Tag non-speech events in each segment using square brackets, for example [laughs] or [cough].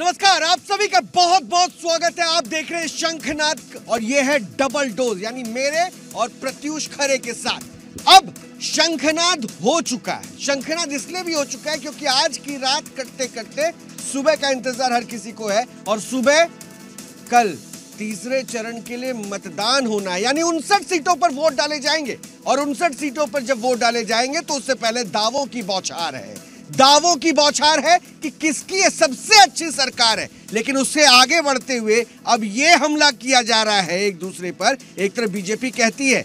नमस्कार, आप सभी का बहुत बहुत स्वागत है। आप देख रहे हैं शंखनाद और ये है डबल डोज यानी मेरे और प्रत्युष खरे के साथ। अब शंखनाद हो चुका है। शंखनाद इसलिए भी हो चुका है क्योंकि आज की रात कटते कटते सुबह का इंतज़ार हर किसी को है और सुबह कल तीसरे चरण के लिए मतदान होना है। यानी उनसठ सीटों पर वोट डाले जाएँगे और उनसठ सीटों पर जब वोट डाले जाएँगे तो उससे पहले दावों की बौछार है। दावों की बौछार है कि किसकी ये सबसे अच्छी सरकार है। लेकिन उससे आगे बढ़ते हुए अब ये हमला किया जा रहा है एक दूसरे पर। एक तरफ़ बीजेपी कहती है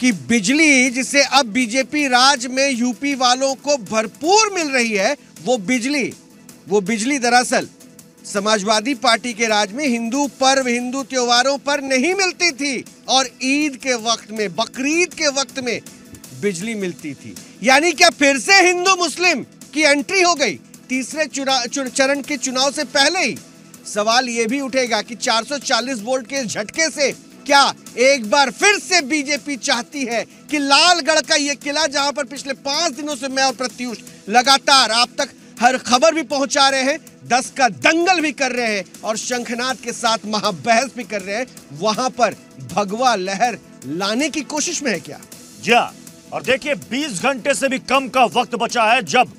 कि बिजली जिसे अब बीजेपी राज में यूपी वालों को भरपूर मिल रही है, वो बिजली वो बिजली दरअसल समाजवादी पार्टी के राज में हिंदू पर्व, हिंदू त्योहारों पर नहीं मिलती थी और ईद के वक्त में, बकरीद के वक्त में बिजली मिलती थी। यानी क्या फिर से हिंदू मुस्लिम की एंट्री हो गई तीसरे चरण के चुनाव से पहले ही सवाल यह भी उठेगा कि 440 वोल्ट के झटके से क्या एक बार फिर से बीजेपी चाहती है कि लालगढ़ का यह किला, जहाँ पर पिछले पाँच दिनों से मैं और प्रत्युष लगातार आप तक हर खबर भी पहुँचा रहे हैं, दस का दंगल भी कर रहे हैं और शंखनाथ के साथ महाबहस भी कर रहे हैं, वहाँ पर भगवा लहर लाने की कोशिश में है क्या जी। और देखिए 20 घंटे से भी कम का वक्त बचा है जब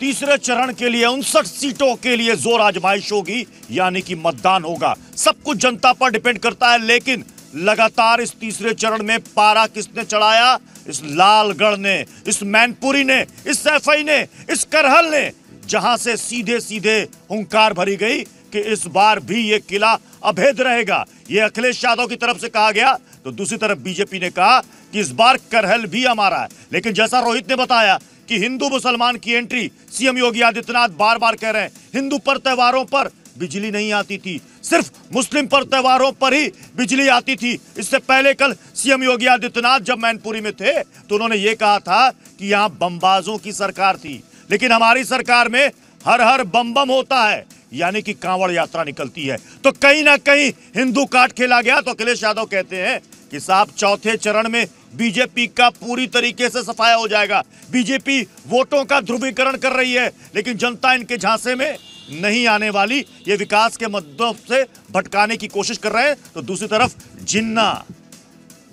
तीसरे चरण के लिए, उनसठ सीटों के लिए ज़ोर आजमाइश होगी, यानी कि मतदान होगा। सब कुछ जनता पर डिपेंड करता है, लेकिन लगातार इस तीसरे चरण में पारा किसने चढ़ाया? इस लालगढ़ ने, इस मैनपुरी ने, इस सैफई ने, इस करहल ने, जहाँ से सीधे सीधे हुंकार भरी गई कि इस बार भी ये किला अभेद रहेगा। ये अखिलेश यादव की तरफ़ से कहा गया तो दूसरी तरफ़ बीजेपी ने कहा कि इस बार करहल भी हमारा है। लेकिन जैसा रोहित ने बताया कि हिंदू मुसलमान की एंट्री सीएम योगी आदित्यनाथ बार बार कह रहे हैं, हिंदू पर त्योहारों पर बिजली नहीं आती थी। सिर्फ़ मुस्लिम पर त्योहारों पर ही बिजली आती थी। इससे पहले कल सीएम योगी आदित्यनाथ जब मैनपुरी में थे तो उन्होंने ये कहा था कि यहाँ बमबाजों की सरकार थी। लेकिन हमारी सरकार में हर हर बम बम होता है, यानी कि कांवड़ यात्रा निकलती है। तो कहीं ना कहीं हिंदू काट खेला गया तो अखिलेश यादव कहते हैं कि साहब चौथे चरण में बीजेपी का पूरी तरीके से सफाया हो जाएगा। बीजेपी वोटों का ध्रुवीकरण कर रही है, लेकिन जनता इनके झांसे में नहीं आने वाली। ये विकास के मुद्दों से भटकाने की कोशिश कर रहे हैं। तो दूसरी तरफ़ जिन्ना,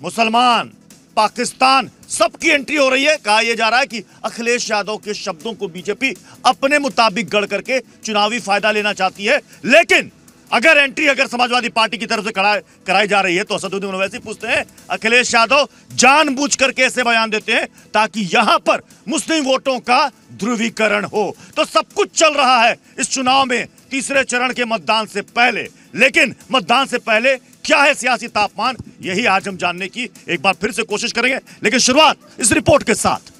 मुसलमान, पाकिस्तान, सबकी एंट्री हो रही है। कहा यह जा रहा है कि अखिलेश यादव के शब्दों को बीजेपी अपने मुताबिक गढ़ करके चुनावी फ़ायदा लेना चाहती है। लेकिन अगर एंट्री अगर समाजवादी पार्टी की तरफ़ से कराई जा रही है तो असदुद्दीन ओवैसी पूछते हैं, अखिलेश यादव जानबूझ करके ऐसे बयान देते हैं ताकि यहाँ पर मुस्लिम वोटों का ध्रुवीकरण हो। तो सब कुछ चल रहा है इस चुनाव में तीसरे चरण के मतदान से पहले। लेकिन मतदान से पहले क्या है सियासी तापमान, यही आज हम जानने की एक बार फिर से कोशिश करेंगे। लेकिन शुरुआत इस रिपोर्ट के साथ।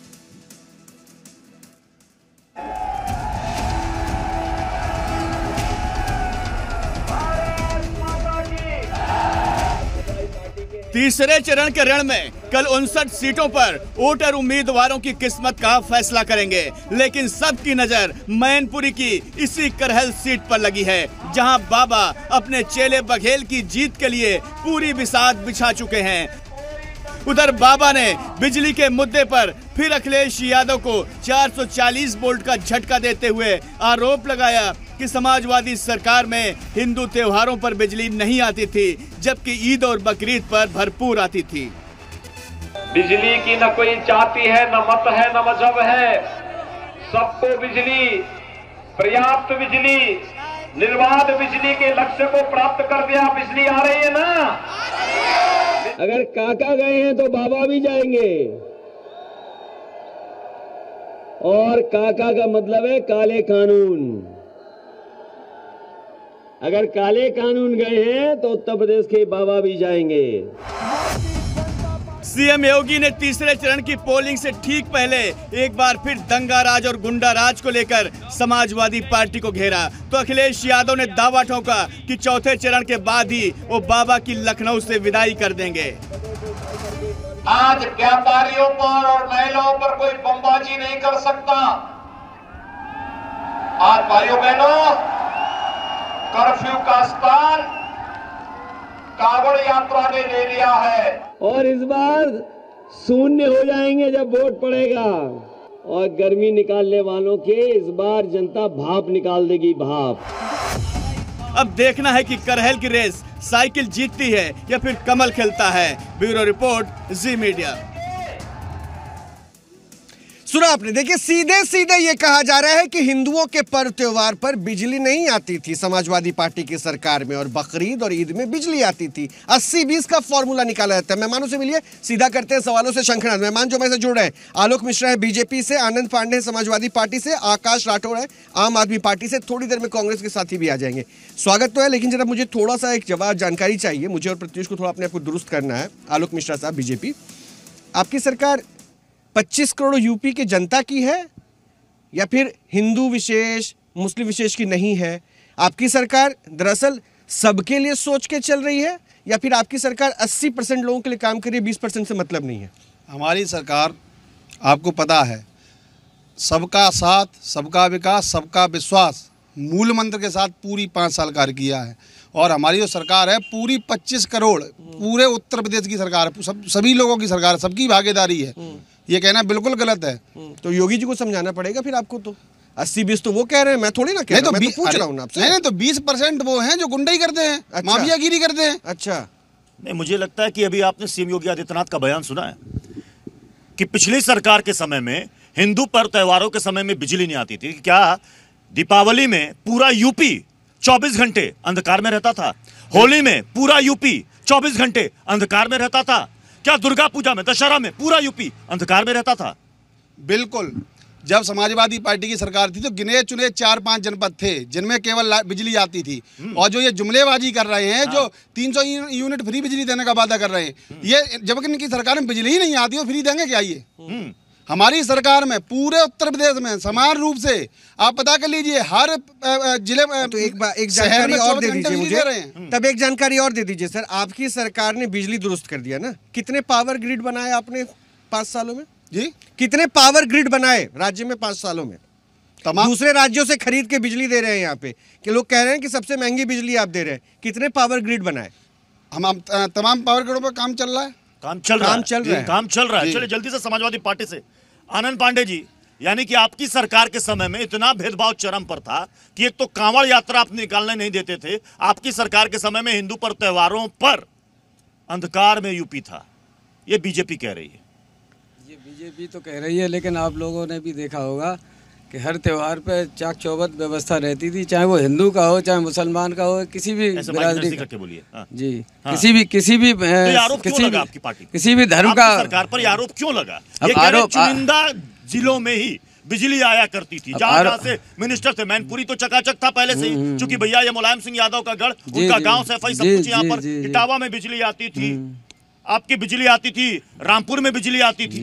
तीसरे चरण के रण में कल उनसठ सीटों पर वोटर उम्मीदवारों की किस्मत का फैसला करेंगे। लेकिन सबकी नज़र मैनपुरी की इसी करहल सीट पर लगी है, जहाँ बाबा अपने चेले बघेल की जीत के लिए पूरी बिसात बिछा चुके हैं। उधर बाबा ने बिजली के मुद्दे पर फिर अखिलेश यादव को 440 वोल्ट का झटका देते हुए आरोप लगाया कि समाजवादी सरकार में हिंदू त्योहारों पर बिजली नहीं आती थी जबकि ईद और बकरीद पर भरपूर आती थी। बिजली की न कोई जाति है न मत है न मज़हब है। सबको बिजली पर्याप्त बिजली निर्बाध बिजली के लक्ष्य को प्राप्त कर दिया बिजली आ रही है ना? अगर काका गए हैं तो बाबा भी जाएँगे। और काका का मतलब है काले कानून। अगर काले कानून गए हैं तो उत्तर प्रदेश के बाबा भी जाएँगे। सीएम योगी ने तीसरे चरण की पोलिंग से ठीक पहले एक बार फिर दंगा राज और गुंडा राज को लेकर समाजवादी पार्टी को घेरा। तो अखिलेश यादव ने दावा ठोका कि चौथे चरण के बाद ही वो बाबा की लखनऊ से विदाई कर देंगे। आज व्यापारियों पर और महिलाओं पर कोई बमबाजी नहीं कर सकता। आज भाइयों बहनों कर्फ्यू का स्थान कावड़ यात्रा ने ले लिया है। और इस बार शून्य हो जाएँगे जब वोट पड़ेगा। और गर्मी निकालने वालों के इस बार जनता भाप निकाल देगी भाप। अब देखना है कि करहल की रेस साइकिल जीतती है या फिर कमल खेलता है। Bureau report Zee media. सुना आपने, देखिए, सीधे सीधे ये कहा जा रहा है कि हिंदुओं के पर्व त्योहार पर बिजली नहीं आती थी, समाजवादी पार्टी की सरकार में, और बकरीद और ईद में बिजली आती थी। 80 बीस का फॉर्मूला निकाला जाता है। मेहमानों से मिलिए, सीधा करते हैं सवालों से शंखनाथ मेहमान जो मेरे जुड़ रहे हैं, आलोक मिश्रा है बीजेपी से, आनंद पांडे है समाजवादी पार्टी से, आकाश राठौड़ है आम आदमी पार्टी से, थोड़ी देर में कांग्रेस के साथी भी आ जाएँगे। स्वागत तो है, लेकिन जरा मुझे थोड़ा सा एक जवाब, जानकारी चाहिए। मुझे और प्रत्युष को थोड़ा अपने आप को दुरुस्त करना है। आलोक मिश्रा साहब, बीजेपी। आपकी सरकार 25 करोड़ यूपी की जनता की है या फिर हिंदू विशेष मुस्लिम विशेष की नहीं है? आपकी सरकार दरअसल सबके लिए सोच के चल रही है या फिर आपकी सरकार 80 परसेंट लोगों के लिए काम कर रही है 20 परसेंट से मतलब नहीं है? हमारी सरकार आपको पता है सबका साथ सबका विकास सबका विश्वास मूल मंत्र के साथ पूरी पाँच साल कार्य किया है। और हमारी जो सरकार है पूरी 25 करोड़ पूरे उत्तर प्रदेश की सरकार है सब सभी लोगों की सरकार है सबकी भागीदारी है। ये कहना बिल्कुल गलत है। तो योगी जी को समझाना पड़ेगा फिर आपको तो। अस्सी बीस तो वो कह रहे हैं मैं थोड़ी ना कह नहीं रहा तो मैं तो पूछ रहा हूँ आपसे। नहीं नहीं तो बीस परसेंट वो हैं जो गुंडाई करते हैं अच्छा। माफियागिरी करते हैं। अच्छा। नहीं मुझे लगता है कि अभी आपने सीएम योगी आदित्यनाथ का बयान सुना है कि पिछली सरकार के समय में हिंदू पर्व त्योहारों के समय में बिजली नहीं आती थी क्या दीपावली में पूरा यूपी 24 घंटे अंधकार में रहता था? होली में पूरा यूपी 24 घंटे अंधकार में रहता था? क्या दुर्गा पूजा में दशहरा में पूरा यूपी अंधकार में रहता था? बिल्कुल। जब समाजवादी पार्टी की सरकार थी तो गिने चुने चार पाँच जनपद थे जिनमें केवल बिजली आती थी। और जो ये जुमलेबाजी कर रहे हैं जो 300 यू- यूनिट फ्री बिजली देने का वादा कर रहे हैं ये जबकि इनकी सरकार में बिजली ही नहीं आती हो फ्री देंगे क्या ये? हमारी सरकार में पूरे उत्तर प्रदेश में समान रूप से आप पता कर लीजिए हर ज़िले में तो एक बार एक जानकारी और दे दीजिए मुझे। तब एक जानकारी और दे दीजिए सर आपकी सरकार ने बिजली दुरुस्त कर दिया ना? कितने पावर ग्रिड बनाए आपने पाँच सालों में? जी। कितने पावर ग्रिड बनाए राज्य में पाँच सालों में? तमाम दूसरे राज्यों से खरीद के बिजली दे रहे हैं यहाँ पे कि लोग कह रहे हैं कि सबसे महँगी बिजली आप दे रहे हैं। कितने पावर ग्रिड बनाए? हम तमाम पावर ग्रिडों पर काम चल रहा है। काम चल रहा काम है। चल रहा है। काम चल रहा है। चलिए जल्दी से समाजवादी पार्टी से। आनंद पांडे जी यानी कि आपकी सरकार के समय में इतना भेदभाव चरम पर था कि एक तो कांवड़ यात्रा आप निकालने नहीं देते थे आपकी सरकार के समय में हिंदू पर त्योहारों पर अंधकार में यूपी था। ये बीजेपी कह रही है। ये बीजेपी तो कह रही है लेकिन आप लोगों ने भी देखा होगा कि हर त्यौहार पे चाक चौबत व्यवस्था रहती थी चाहे वो हिंदू का हो चाहे मुसलमान का हो किसी भी बिरादरी का। बोलिए? हाँ। जी हाँ। किसी भी किसी भी तो किसी लगा भी आपकी पार्टी किसी भी धर्म का सरकार पर आरोप क्यों लगा? अब ये आरोप- चुनिंदा जिलों में ही बिजली आया करती थी। जहाँ जहाँ से मिनिस्टर थे मैनपुरी तो चकाचक था पहले से ही क्योंकि भैया ये मुलायम सिंह यादव का गढ़ उनका गाँव सैफई सब कुछ यहाँ पर। इटावा में बिजली आती थी। आपकी बिजली आती थी रामपुर में बिजली आती थी।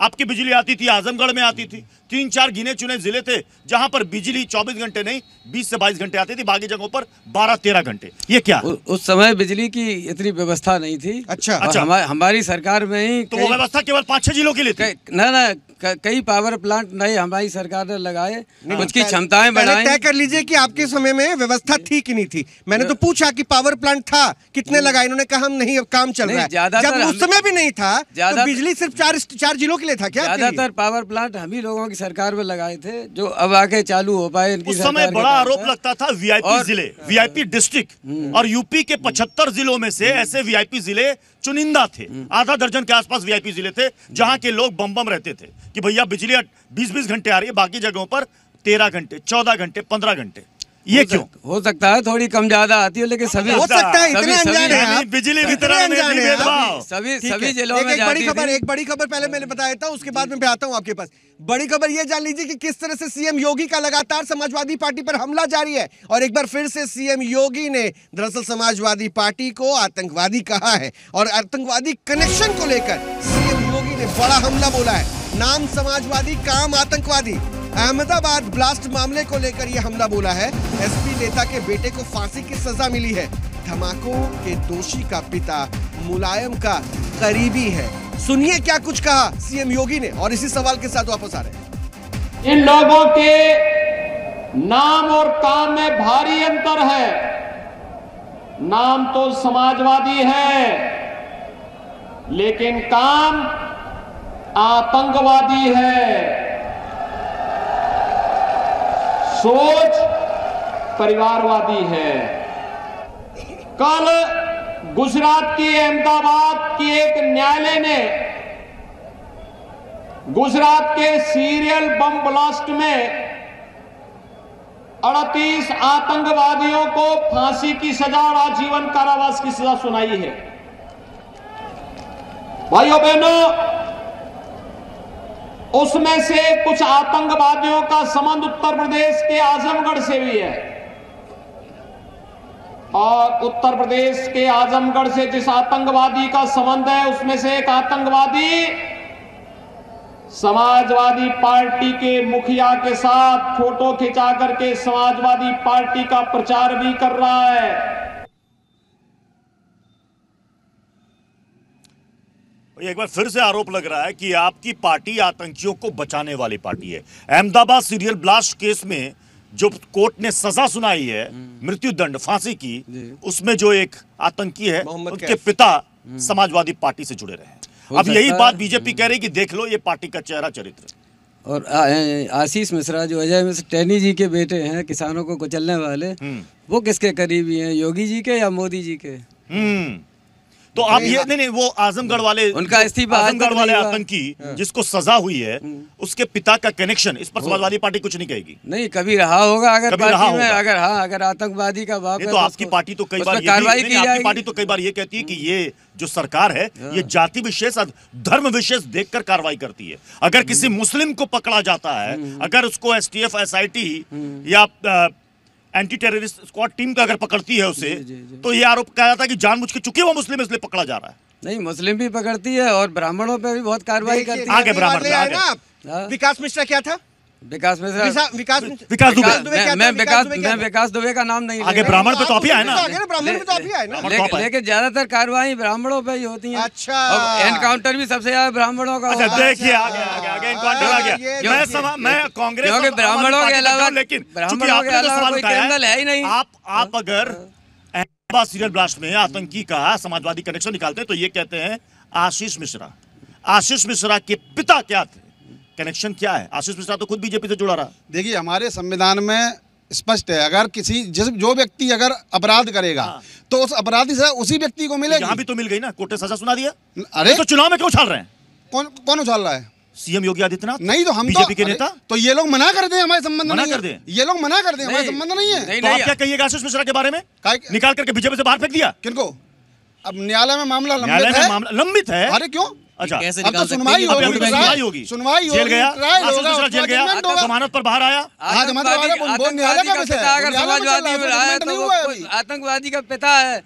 आपकी बिजली आती थी आजमगढ़ में आती थी। तीन चार गिने चुने ज़िले थे जहाँ पर बिजली 24 घंटे नहीं 20 से 22 घंटे आती थी बाकी जगहों पर 12 13 घंटे। ये क्या? उ, उस समय बिजली की इतनी व्यवस्था नहीं थी। अच्छा। अच्छा। हमा, हमारी सरकार में ही तो वो व्यवस्था केवल पाँच छह जिलों के लिए थी? कई- ना ना कई पावर प्लांट नए हमारी सरकार ने लगाए। उसकी क्षमताएँ बढ़ाई। तय कर लीजिए कि आपके समय में व्यवस्था थी कि नहीं थी। मैंने तो पूछा कि पावर प्लांट था कितने लगाए? इन्होंने कहा हम नहीं अब काम चल रहा है। जब उस समय भी नहीं था तो ज्यादा- बिजली सिर्फ़ चार चार जिलों के लिए था क्या? ज़्यादातर पावर प्लांट हम ही लोगों की सरकार में लगाए थे जो अब आके चालू हो पाए उस समय बड़ा आरोप लगता था वीआईपी ज़िले वीआईपी डिस्ट्रिक्ट और यूपी के 75 जिलों में से ऐसे वीआईपी ज़िले चुनिंदा थे। आधा दर्जन के आसपास वीआईपी ज़िले थे जहाँ के लोग बम बम रहते थे कि भैया बिजली बीस बीस घंटे आ रही है बाकी जगहों पर 13 घंटे 14 घंटे 15 घंटे। ये हो क्यों? हो सकता है थोड़ी कम ज़्यादा आती है लेकिन सभी हो सकता है इतने अनजान हैं आप। बिजली वितरण में भी भेदभाव। सभी सभी जिलों में एक बड़ी खबर एक बड़ी खबर पहले मैं बता देता हूँ उसके बाद में फिर आता हूँ आपके पास। बड़ी खबर ये जान लीजिए कि किस तरह से सीएम योगी का लगातार समाजवादी पार्टी पर हमला जारी है। और एक बार फिर से सीएम योगी ने दरअसल समाजवादी पार्टी को आतंकवादी कहा है और आतंकवादी कनेक्शन को लेकर सीएम योगी ने बड़ा हमला बोला है। नाम समाजवादी काम आतंकवादी। अहमदाबाद ब्लास्ट मामले को लेकर यह हमला बोला है। एसपी नेता के बेटे को फांसी की सजा मिली है। धमाकों के दोषी का पिता मुलायम का करीबी है। सुनिए क्या कुछ कहा सीएम योगी ने और इसी सवाल के साथ वापस आ रहे इन लोगों के नाम और काम में भारी अंतर है। नाम तो समाजवादी है, लेकिन काम आतंकवादी है। सोच परिवारवादी है। कल गुजरात की अहमदाबाद की एक न्यायालय ने गुजरात के सीरियल बम ब्लास्ट में 38 आतंकवादियों को फांसी की सजा और आजीवन कारावास की सजा सुनाई है। भाइयों बहनों उसमें से कुछ आतंकवादियों का संबंध उत्तर प्रदेश के आजमगढ़ से भी है। और उत्तर प्रदेश के आजमगढ़ से जिस आतंकवादी का संबंध है, उसमें से एक आतंकवादी समाजवादी पार्टी के मुखिया के साथ फ़ोटो खिंचा करके समाजवादी पार्टी का प्रचार भी कर रहा है। एक बार फिर से आरोप लग रहा है कि आपकी पार्टी आतंकियों को बचाने वाली पार्टी है। अहमदाबाद सीरियल ब्लास्ट केस में जो कोर्ट ने सजा सुनाई है मृत्यु दंड फांसी की उसमें जो एक आतंकी है उनके पिता समाजवादी पार्टी से जुड़े रहे अब यही बात बीजेपी कह रही कि देख लो ये पार्टी का चेहरा चरित्र और आशीष मिश्रा जो अजय मिश्रा टैनी जी के बेटे हैं किसानों को कुचलने वाले वो किसके करीबी हैं योगी जी के या मोदी जी के? हम्म। तो आप ये नहीं नहीं वो आजमगढ़ वाले उनका इस्तीफा आजमगढ़ वाले आतंकी जिसको सजा हुई है उसके पिता का कनेक्शन इस पर समाजवादी पार्टी कुछ नहीं कहेगी। नहीं कभी रहा होगा अगर कभी रहा में होगा। अगर हाँ अगर आतंकवादी का बाप तो आपकी पार्टी तो कई बार कार्रवाई की आपकी पार्टी तो कई बार ये कहती है कि ये जो सरकार है ये जाति विशेष धर्म विशेष देखकर कार्रवाई करती है। अगर किसी मुस्लिम को पकड़ा जाता है अगर उसको एसटीएफ एसआईटी या एंटी टेररिस्ट स्क्वाड टीम का अगर पकड़ती है उसे जी, जी, जी. तो ये आरोप कहा जाता है कि जानबूझ के चुके वो मुस्लिम इसलिए पकड़ा जा रहा है नहीं मुस्लिम भी पकड़ती है और ब्राह्मणों पे भी बहुत कार्रवाई करती है आगे ब्राह्मण? हाँ। विकास मिश्रा क्या था विकास मिश्रा विकास विकास दुबे। मैं विकास मैं विकास दुबे का नाम नहीं आगे ब्राह्मण पे तो आप ही आए ना। आगे ना ब्राह्मण पे तो आए ना। लेकिन है। ज़्यादातर कार्रवाई ब्राह्मणों पे ही होती है। अच्छा। एनकाउंटर भी सबसे ज़्यादा ब्राह्मणों का अच्छा देखिए आगे आगे आगे इनकाउंटर आ गया मैं समा, मैं कांग्रेस क्योंकि ब्राह्मणों के अलावा- लेकिन चूँकि ब्राह्मणों के अलावा कोई उठाया क्रिमिनल है ही नहीं। आप आप अगर अहमदाबाद सीरियल ब्लास्ट में आतंकी का समाजवादी कनेक्शन निकालते हैं तो ये कहते हैं आशीष मिश्रा। आशीष मिश्रा के पिता क्या थे? कनेक्शन क्या है? आशीष मिश्रा तो खुद बीजेपी से जुड़ा रहा। देखिए हमारे संविधान में स्पष्ट है अगर किसी जिस जो व्यक्ति अगर अपराध करेगा तो उस अपराधी से उसी व्यक्ति को मिलेगा। यहाँ भी तो मिल गई ना कोर्ट ने सजा सुना दिया अरे। तो चुनाव में क्यों उछाल रहे हैं? कौन कौन उछाल रहा है? सीएम योगी आदित्यनाथ नहीं तो हम तो बीजेपी के नेता? तो ये लोग मना कर दें हमारे संबंध मना नहीं कर है। दें? ये लोग मना कर दें हमारे संबंध नहीं है। नहीं तो आप नहीं क्या कहिएगा आशीष मिश्रा के बारे में? निकाल करके बीजेपी से बाहर फेंक दिया? किनको? अब न्यायालय में मामला लंबित है। मामला लंबित है। अरे क्यों? अच्छा कैसे अब तो सुनवाई होगी सुनवाई जेल गया? ट्रायल आशीष होगा मिश्रा जेल गया? बाद judgment होगा। जमानत पर बाहर आया? तो आतंकवादी का। पिता अगर न्यायालय में चल रहा है,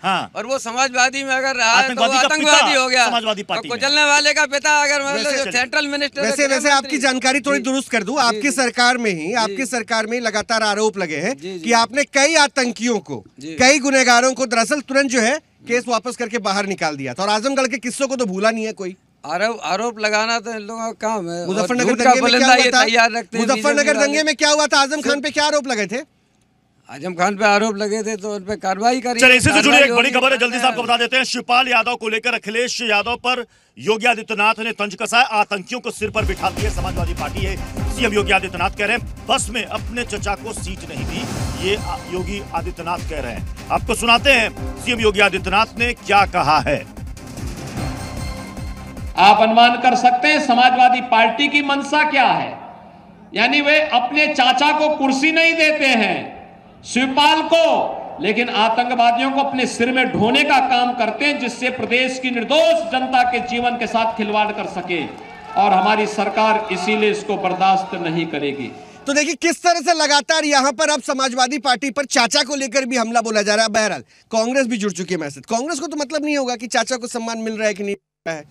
है। और वो समाजवादी में अगर रहा है तो आतंकवादी का पिता आतंकवादी हो गया। समाजवादी पार्टी। कुचलने वाले का पिता अगर मतलब सेंट्रल मिनिस्टर वैसे वैसे आपकी जानकारी थोड़ी दुरुस्त कर दूँ। आपकी सरकार में ही आपकी सरकार में लगातार आरोप लगे हैं। कि आपने कई आतंकियों को कई गुनेगारों को दरअसल तुरंत जो है केस वापस करके बाहर निकाल दिया था। और आजमगढ़ के किस्सों को तो भूला नहीं है कोई। आरोप आरोप लगाना तो इन लोगों का काम है। मुजफ्फरनगर का दंगे में क्या हुआ था? हैं मुजफ्फरनगर दंगे में क्या हुआ था? आज़म खान पे क्या आरोप लगे थे? आज़म खान पे आरोप लगे थे तो उन पे कार्रवाई करी। चलिए इसी से जुड़ी एक बड़ी खबर है जल्दी से आपको बता देते हैं शिवपाल यादव को लेकर अखिलेश यादव पर योगी आदित्यनाथ ने तंज कसा आतंकियों को सिर पर बिठाती है समाजवादी पार्टी है। सीएम योगी आदित्यनाथ कह रहे हैं बस में अपने चचा को सीट नहीं दी ये योगी आदित्यनाथ कह रहे हैं। आपको सुनाते हैं सीएम योगी आदित्यनाथ ने क्या कहा है? आप अनुमान कर सकते हैं, समाजवादी पार्टी की मंशा क्या है? यानी वे अपने चाचा को कुर्सी नहीं देते हैं, शिवपाल को, लेकिन आतंकवादियों को अपने सिर में ढोने का काम करते हैं, जिससे प्रदेश की निर्दोष जनता के जीवन के साथ खिलवाड़ कर सके, और हमारी सरकार इसीलिए इसको बर्दाश्त नहीं करेगी। तो देखिए, किस तरह से लगातार यहाँ पर अब समाजवादी पार्टी पर चाचा को लेकर भी हमला बोला जा रहा है? बहरहाल, कांग्रेस भी जुड़ चुकी है मैसेज। कांग्रेस को तो मतलब नहीं होगा कि चाचा को सम्मान मिल रहा है कि नहीं है।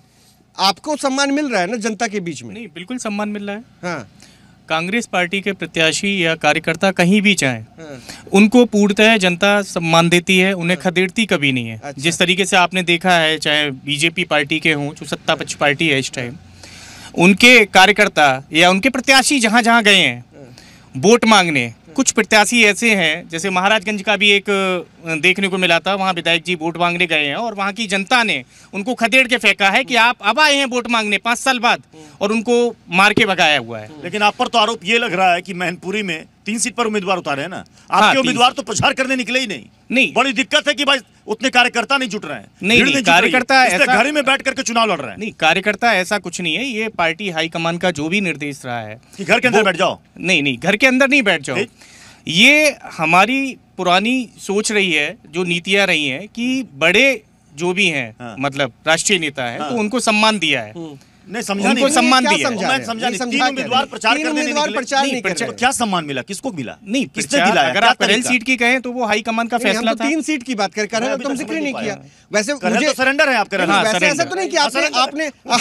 आपको सम्मान मिल रहा है ना जनता के बीच में? नहीं बिल्कुल सम्मान मिल रहा है। हाँ। कांग्रेस पार्टी के प्रत्याशी या कार्यकर्ता कहीं भी जाएँ हाँ। उनको पूर्णतः जनता सम्मान देती है उन्हें खदेड़ती कभी नहीं है। अच्छा। जिस तरीके से आपने देखा है चाहे बीजेपी पार्टी के हों जो सत्ता पक्ष पार्टी है इस टाइम उनके कार्यकर्ता या उनके प्रत्याशी जहाँ जहाँ गए हैं। वोट मांगने कुछ प्रत्याशी ऐसे हैं जैसे महाराजगंज का भी एक देखने को मिला था वहाँ विधायक जी वोट मांगने गए हैं और वहाँ की जनता ने उनको खदेड़ के फेंका है कि आप अब आए हैं वोट मांगने पाँच साल बाद और उनको मार के भगाया हुआ है। लेकिन आप पर तो आरोप ये लग रहा है कि मैनपुरी में तीन सीट पर उम्मीदवार उतारे हैं ना। हाँ, आपके तीन उम्मीदवार तो प्रचार करने निकले ही नहीं। नहीं। बड़ी दिक्कत है कि भाई उतने कार्यकर्ता नहीं जुट रहे हैं। नहीं, नहीं, जुट है। कार्यकर्ता ऐसा- घर में बैठ करके चुनाव लड़ रहे हैं। नहीं कार्यकर्ता ऐसा कुछ नहीं है। ये पार्टी हाईकमान का जो भी निर्देश रहा है। कि घर के अंदर बैठ जाओ। नहीं नहीं घर के अंदर नहीं बैठ जाओ। ये हमारी पुरानी सोच रही है जो नीतियाँ रही हैं कि बड़े जो भी हैं हाँ। मतलब राष्ट्रीय नेता है हाँ। तो उनको सम्मान दिया है। नहीं समझा नहीं। सम्मान दिया मैं समझा नहीं। तीन क्या उम्मीदवार प्रचार करने उम्मीदवार प्रचार नहीं, नहीं कर रहे तो क्या सम्मान मिला? किसको मिला? नहीं किसने दिलाया? अगर आप सीट की कहें तो वो हाईकमान का फैसला तो था। तीन सीट की बात कर कर रहे ज़िक्र नहीं नहीं किया? वैसे मुझे तो सरेंडर है आप करेल हाँ, वैसे ऐसा तो नहीं कि हाँ, आपने हाँ,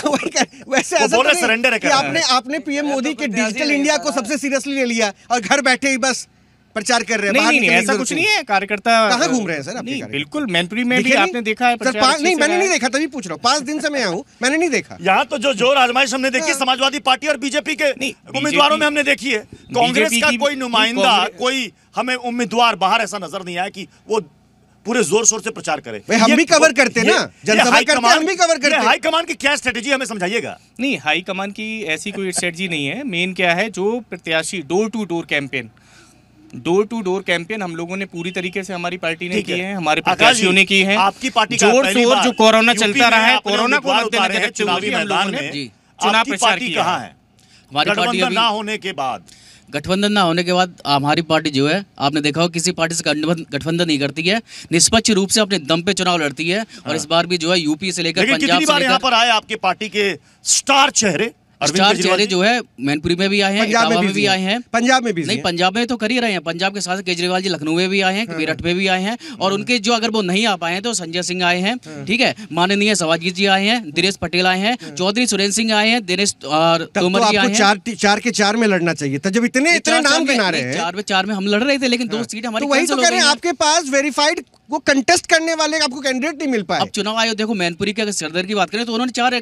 वैसे ऐसा तो surrender है आपने आपने पीएम मोदी के डिजिटल इंडिया को सबसे सीरियसली ले लिया और घर बैठे ही बस प्रचार कर रहे हैं नहीं नहीं ऐसा कुछ नहीं है कार्यकर्ता कहाँ घूम रहे हैं सर नहीं बिल्कुल मैनपुरी में भी आपने देखा है सर पाँच नहीं मैंने नहीं देखा तभी पूछ रहा हूँ। पाँच दिन से मैं हूँ मैंने नहीं देखा। यहाँ तो जो ज़ोर आजमाइश हमने देखी हाँ। समाजवादी पार्टी और बीजेपी के उम्मीदवारों में हमने देखी है। कांग्रेस का कोई नुमाइंदा कोई हमें उम्मीदवार बाहर ऐसा नज़र नहीं आया कि वो पूरे ज़ोर शोर से प्रचार करे। हम भी cover करते ना। जनसभा करते हैं, हम भी कवर करते हैं। हाई कमान की क्या स्ट्रेटेजी हमें समझाइएगा? नहीं हाई कमान की ऐसी कोई स्ट्रेटजी नहीं है। मेन क्या है जो प्रत्याशी door to door campaign door to door campaign हम लोगों ने पूरी तरीके से हमारी पार्टी ने ठीक की है। है हमारे प्रत्याशियों ने की है। आपकी पार्टी का ज़ोर शोर जो कोरोना चलता रहा है कोरोना को हैं चुनावी मैदान में। चुनाव प्रचार किया है। है? हमारी पार्टी गठबंधन ना होने के बाद। गठबंधन ना होने के बाद हमारी पार्टी जो है आपने देखा हो किसी पार्टी से गठबंधन गठबंधन नहीं करती है। निष्पक्ष रूप से अपने दम पे चुनाव लड़ती है और इस बार भी जो है यूपी से लेकर पंजाब कितनी से बार यहाँ लेकर पर आए आपके पार्टी के स्टार चेहरे? स्टार केजरीवाल चेहरे जो है मैनपुरी में भी आए हैं पंजाब में में भी आए हैं। पंजाब में भी नहीं पंजाब में तो कर ही रहे हैं। पंजाब के साथ केजरीवाल जी लखनऊ में भी आए हैं मेरठ में भी आए हैं और उनके जो अगर वो नहीं आ पाए हैं तो संजय सिंह आए हैं ठीक है? माननीय सवाजी जी आए हैं दिनेश पटेल आए हैं चौधरी सुरेंद्र सिंह आए हैं दिनेश और तो तोमर जी आए हैं। चार चार के चार में लड़ना चाहिए था जब इतने इतने चार- चार नाम गिना रहे हैं। चार में चार में हम लड़ रहे थे लेकिन दो सीट हमारी तो वही तो cancel कह रहे हैं हैं। आपके पास वेरीफाइड वो कंटेस्ट करने वाले आपको कैंडिडेट नहीं मिल पाए। अब चुनाव आयोग देखो मैनपुरी के अगर सरदर की बात करें तो उन्होंने चार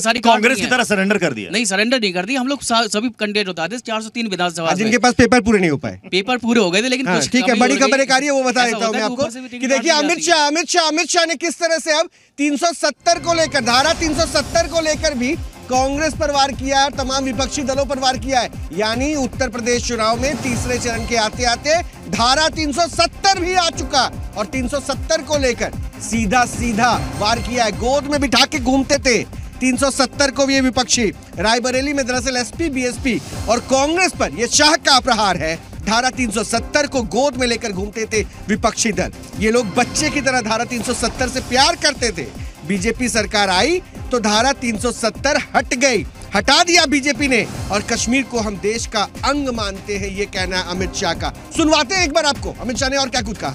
सारी कांग्रेस की तरह सरेंडर कर दिया। नहीं सरेंडर नहीं कर दी हम लोग सभी कैंडिडेट होता थे चार सौ तीन विधानसभा जिनके पास पेपर पूरे नहीं हो पाए। पेपर पूरे हो गए थे लेकिन हाँ, ठीक है बड़ी खबर एक आ रही है वो बता देता हूँ मैं आपको कि देखिए अमित शाह अमित शाह अमित शाह ने किस तरह से अब 370 को लेकर धारा 370 को लेकर भी कांग्रेस पर वार किया है तमाम विपक्षी दलों पर वार किया है। यानी उत्तर प्रदेश चुनाव में तीसरे चरण के आते आते धारा 370 भी आ चुका और 370 को लेकर सीधा सीधा वार किया है। गोद में बिठा के घूमते थे 370 को भी ये विपक्षी। रायबरेली में दरअसल एसपी, बीएसपी और कांग्रेस पर ये शाह का प्रहार है। धारा 370 को गोद में लेकर घूमते थे विपक्षी दल। ये लोग बच्चे की तरह धारा 370 से प्यार करते थे। बीजेपी सरकार आई तो धारा 370 हट गई। हटा दिया बीजेपी ने। और कश्मीर को हम देश का अंग मानते हैं, ये कहना है अमित शाह का। सुनवाते हैं एक बार आपको। अमित शाह ने और क्या कुछ कहा?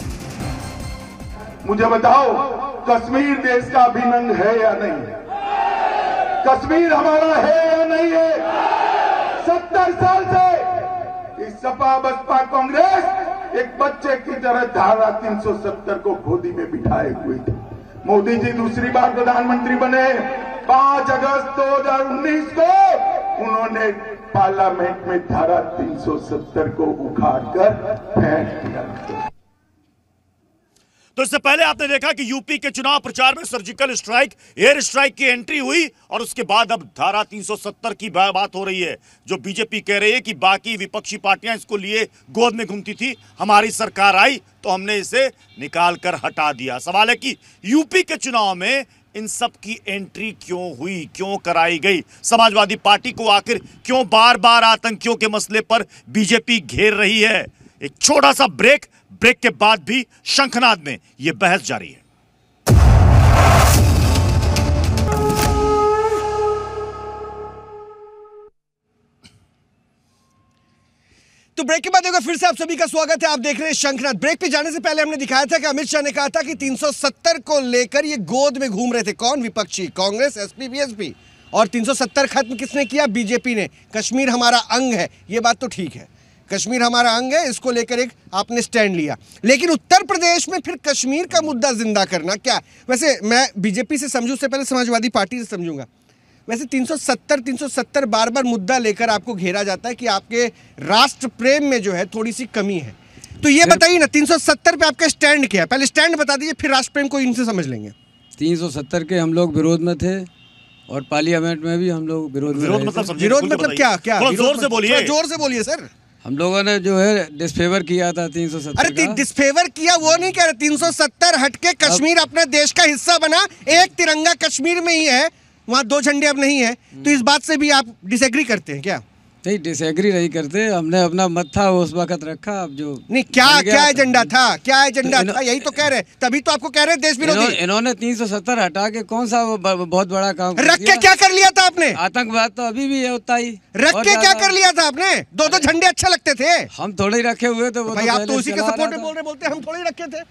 मुझे बताओ, कश्मीर देश का अभिन्न है या नहीं? कश्मीर हमारा है या नहीं है? सत्तर साल से इस सपा बसपा कांग्रेस एक बच्चे की तरह धारा 370 को गोदी में बिठाए हुए थे। मोदी जी दूसरी बार प्रधानमंत्री बने। 5 अगस्त 2019 को उन्होंने पार्लियामेंट में धारा 370 को उखाड़ कर फेंक दिया। तो इससे पहले आपने देखा कि यूपी के चुनाव प्रचार में सर्जिकल स्ट्राइक एयर स्ट्राइक की एंट्री हुई और उसके बाद अब धारा 370 की बात हो रही है, जो बीजेपी कह रही है कि बाकी विपक्षी पार्टियाँ इसको लिए गोद में घूमती थी, हमारी सरकार आई तो हमने इसे निकाल कर हटा दिया। सवाल है कि यूपी के चुनाव में इन सब की एंट्री क्यों हुई, क्यों कराई गई? समाजवादी पार्टी को आखिर क्यों बार बार आतंकियों के मसले पर बीजेपी घेर रही है? एक छोटा सा ब्रेक ब्रेक के बाद भी शंखनाद में यह बहस जारी है। तो ब्रेक के बाद फिर से आप सभी का स्वागत है। आप देख रहे हैं शंखनाथ ब्रेक पे जाने से पहले हमने दिखाया था कि अमित शाह ने कहा था कि 370 को लेकर ये गोद में घूम रहे थे। कौन? विपक्षी, कांग्रेस, एसपी, बीएसपी। और 370 खत्म किसने किया? बीजेपी ने। कश्मीर हमारा अंग है। ये बात तो ठीक है। कश्मीर हमारा अंग है इसको लेकर एक आपने स्टैंड लिया। लेकिन उत्तर प्रदेश में फिर कश्मीर का मुद्दा ज़िंदा करना क्या? वैसे मैं बीजेपी से समझू से पहले समाजवादी पार्टी से समझूँगा। वैसे 370 370 बार बार मुद्दा लेकर आपको घेरा जाता है कि आपके राष्ट्र प्रेम में जो है थोड़ी सी कमी है। तो ये बताइए ना 370 पे आपका स्टैंड क्या है? पहले स्टैंड बता दीजिए फिर राष्ट्र प्रेम को इनसे समझ लेंगे। 370 के हम लोग विरोध में थे और पार्लियामेंट में भी हम लोग विरोध विरोध मतलब विरोध मतलब क्या क्या? ज़ोर से मतलब- बोलिए। ज़ोर से बोलिए सर। हम लोगों ने जो है डिस्फेवर किया था 370 अरे डिस्फेवर किया वो नहीं कह रहे 370 हटके कश्मीर अपने देश का हिस्सा बना एक तिरंगा कश्मीर में ही है वहाँ दो झंडे अब नहीं है। तो इस बात से भी आप डिसएग्री करते हैं क्या? नहीं डिसएग्री नहीं करते। हमने अपना मत था उस वक्त रखा अब जो नहीं क्या क्या एजेंडा था? क्या एजेंडा इन्हों- था? यही तो कह रहे तभी तो आपको कह रहे देश इन्हों- विरोधी इन्होंने 370 हटा के कौन सा वो बहुत बड़ा काम रख के क्या कर लिया था आपने? आतंकवाद तो अभी भी है उतना ही। रख के क्या कर लिया था आपने? दो दो झंडे अच्छे लगते थे। हम थोड़े ही रखे हुए थे भाई तो आप तो उसी के सपोर्ट में बोल रहे बोलते हम थोड़े ही रखे थे।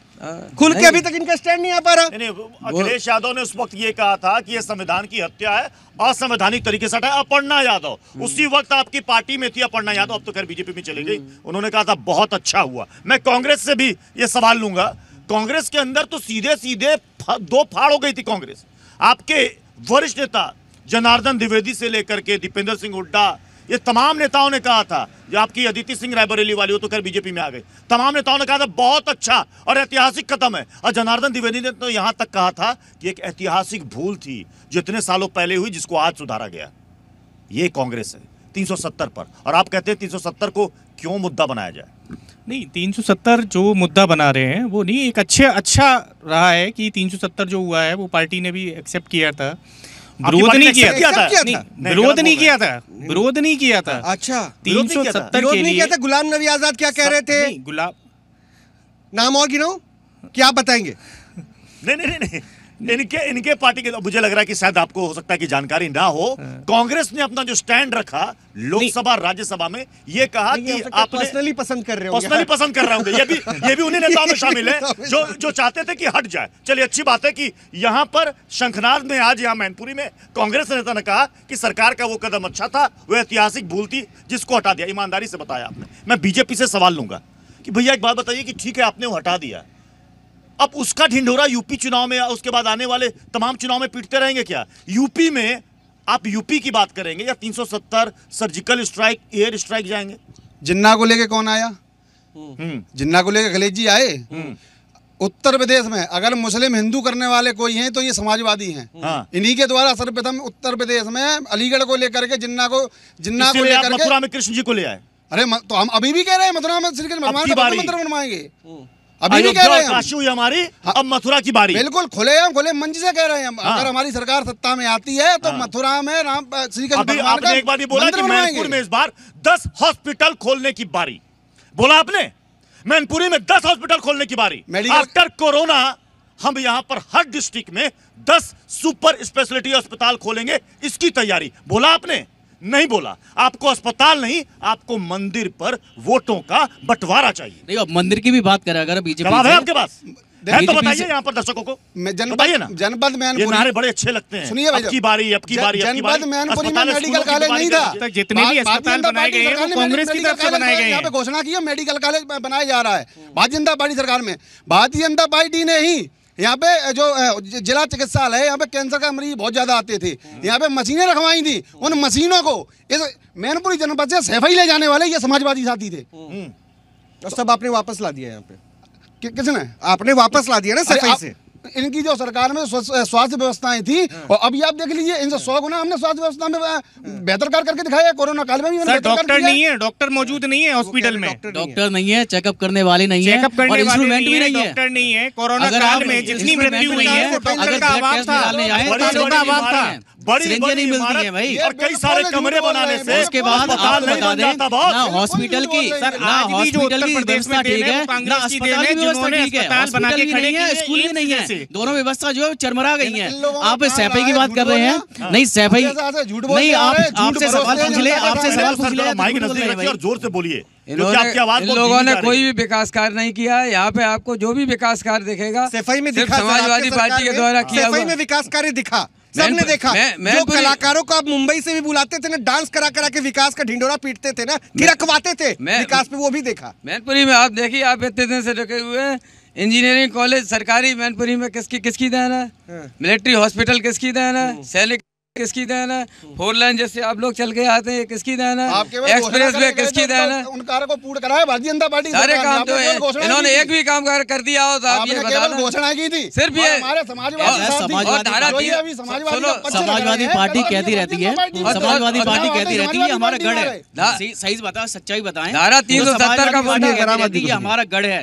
खुल के अभी तक इनका स्टैंड नहीं आ पा रहा। अखिलेश यादव ने उस वक्त ये कहा था कि ये संविधान की हत्या है असंवैधानिक तरीके से हटाया अपर्णा यादव उसी वक्त आपकी पार्टी में थी अपर्णा यादव अब तो खैर बीजेपी में चली गई उन्होंने कहा था, बहुत अच्छा हुआ। मैं कांग्रेस से भी ये सवाल लूँगा। कांग्रेस के अंदर तो सीधे सीधे दो फाड़ हो गई थी कांग्रेस। आपके वरिष्ठ नेता जनार्दन द्विवेदी से लेकर के दीपेंद्र सिंह हुड्डा, ये तमाम नेताओं ने कहा था जो आपकी अदिति सिंह रायबरेली वाली हो तो खैर बीजेपी में आ गए। तमाम नेताओं ने कहा था, बहुत अच्छा और ऐतिहासिक कदम है। और जनार्दन द्विवेदी ने तो यहाँ तक कहा था कि एक ऐतिहासिक भूल थी जो इतने सालों पहले हुई, जिसको आज सुधारा गया। ये कांग्रेस है। 370 पर। और आप कहते हैं 370 को क्यों मुद्दा बनाया जाए? नहीं 370 जो मुद्दा बना रहे हैं वो नहीं एक अच्छे अच्छा रहा है कि 370 जो हुआ है वो पार्टी ने भी एक्सेप्ट किया था। विरोध नहीं किया था? विरोध नहीं किया था। विरोध नहीं किया था। अच्छा विरोध नहीं किया था? 370 विरोध के नहीं किया था? गुलाम नबी आज़ाद क्या कह रहे थे? गुलाब नाम और गिनाओ क्या आप बताएँगे? [laughs] नहीं नहीं नहीं। इनके इनके पार्टी के मुझे लग रहा है कि शायद आपको हो सकता है कि जानकारी ना हो। कांग्रेस ने अपना जो स्टैंड रखा लोकसभा राज्यसभा में ये कहा कि आपने पर्सनली पसंद कर रहे हो पर्सनली पसंद कर रहा हूँ ये भी ये भी उन्हीं नेताओं में शामिल है [laughs] जो जो चाहते थे कि हट जाए। चलिए अच्छी बात है कि यहाँ पर शंखनाद में आज यहाँ मैनपुरी में कांग्रेस नेता ने कहा कि सरकार का वो कदम अच्छा था वो ऐतिहासिक भूल थी जिसको हटा दिया। ईमानदारी से बताया आपने। मैं बीजेपी से सवाल लूँगा कि भैया एक बात बताइए कि ठीक है आपने वो हटा दिया। अब उसका ढिंढोरा यूपी चुनाव में या उसके बाद आने वाले तमाम चुनाव में पीटते रहेंगे क्या? यूपी में आप यूपी की बात करेंगे या 370 सर्जिकल स्ट्राइक एयर स्ट्राइक जाएँगे? जिन्ना को लेके कौन आया? हम्म। जिन्ना को लेके अखिलेश जी आए उत्तर प्रदेश में अगर मुस्लिम हिंदू करने वाले कोई हैं तो ये समाजवादी हैं। हाँ। इन्हीं के द्वारा सर्वप्रथम उत्तर प्रदेश में अलीगढ़ को लेकर के जिन्ना को जिन्ना को लेकर मथुरा के में कृष्ण जी को ले आए। अरे म- तो हम अभी भी कह रहे हैं मथुरा में श्री कृष्ण भगवान की बारी। मंत्र बनवाएँगे। अभी भी कह रहे हैं काशी हुई हमारी अब मथुरा की बारी। बिल्कुल खुले हम खुले मंच से कह रहे हैं हाँ। अगर हमारी सरकार सत्ता में आती है तो मथुरा में राम श्री कृष्ण आपने एक बार ये बोला कि मैनपुर में इस बार दस हॉस्पिटल खोलने की बारी। बोला आपने? मैनपुरी में दस हॉस्पिटल खोलने की बारी। आफ्टर कोरोना हम यहाँ पर हर डिस्ट्रिक्ट में दस सुपर स्पेशलिटी अस्पताल खोलेंगे इसकी तैयारी। बोला आपने? नहीं बोला। आपको अस्पताल नहीं आपको मंदिर पर वोटों का बंटवारा चाहिए। नहीं अब मंदिर की भी बात करें अगर बीजेपी जवाब है आपके पास? है तो बताइए यहाँ पर दर्शकों को। बताइए ना। जनपद मैनपुरी नारे बड़े अच्छे लगते हैं। सुनिए अब की बारी अब की बारी अब की बारी। जनपद मैनपुरी में मेडिकल कॉलेज नहीं था। जितने भी अस्पताल बनाए गए हैं, कांग्रेस की तरफ़ से बनाए गए हैं। घोषणा की है मेडिकल कॉलेज बनाया जा रहा है। भारतीय जनता पार्टी सरकार में। भारतीय जनता पार्टी ने ही यहाँ पे जो जिला चिकित्सालय है यहाँ पे कैंसर का मरीज़ बहुत ज़्यादा आते थे। यहाँ पे मशीनें रखवाई थी उन मशीनों को इस मैनपुरी जनपद से सैफई ले जाने वाले ये समाजवादी साथी थे। और सब आपने वापस ला दिया यहाँ पे। कि, किसने? आपने वापस ला दिया ना सफ़ाई आप- से? इनकी जो सरकार में स्वास्थ्य व्यवस्थाएँ थी और अभी आप देख लीजिए इनसे सौ गुना हमने स्वास्थ्य व्यवस्था में बेहतर कर करके दिखाया है कोरोना काल में भी डॉक्टर नहीं है। डॉक्टर मौजूद नहीं है हॉस्पिटल में। डॉक्टर नहीं है चेकअप करने वाले नहीं है चेकअप और करने वाले इंस्ट्रूमेंट भी नहीं है। डॉक्टर नहीं है कोरोना काल में जितनी मृत्यु हुई है है, डॉक्टर का ब्लड था। बड़ी नहीं मिलती हैं भाई। और कई सारे कमरे बनाने से उसके बाद नहीं बता दें ना हॉस्पिटल की हैं। ना हॉस्पिटल की व्यवस्था ठीक है, है ना अस्पताल की व्यवस्था ठीक है अस्पताल बना हॉस्पिटल के खड़े नहीं है स्कूल भी नहीं है जैसे। दोनों व्यवस्था जो है चरमरा गई है। आप सैफे की बात कर रहे हैं? नहीं बोल नहीं आप आपसे सवाल पूछ ले आपसे सवाल पूछ ले माइक नज़दीक रखिए और ज़ोर से बोलिए क्योंकि इन्होंने आपकी आवाज़ इन लोगों ने कोई भी विकास कार्य नहीं किया। है यहाँ पे आपको जो भी विकास कार्य दिखेगा सफ़ाई में सिर्फ़ दिखा सर, समाजवादी पार्टी के द्वारा किया में विकास कार्य दिखा। सबने देखा। मैं- मैं जो कलाकारों को आप मुंबई से भी बुलाते थे ना डांस करा करा के विकास का ढिंडोरा पीटते थे ना थिरकवाते थे मैं- विकास पे वो भी देखा। मैनपुरी में आप देखिए आप इतने दिन से रखे हुए हैं। इंजीनियरिंग कॉलेज सरकारी मैनपुरी में किसकी किसकी देना है? मिलिट्री हॉस्पिटल किसकी देना है। सैनिक किसकी देन है? फोर लाइन जैसे आप लोग चल के आते हैं किसकी देन है? एक्सप्रेस वे किसकी तो देन है? उन कार्य को पूर्ण कराया भारतीय जनता पार्टी सारे काम तो है इन्होंने एक भी काम कर कर दिया हो तो आप ये बताना। घोषणा की थी। सिर्फ़ ये हमारे समाजवादी समाजवादी पार्टी- और कहती रहती है। समाजवादी पार्टी कहती रहती है हमारा गढ़ है। सही बताओ सच्चाई बताएँ। धारा तीन सौ सत्तर का हमारा गढ़ है।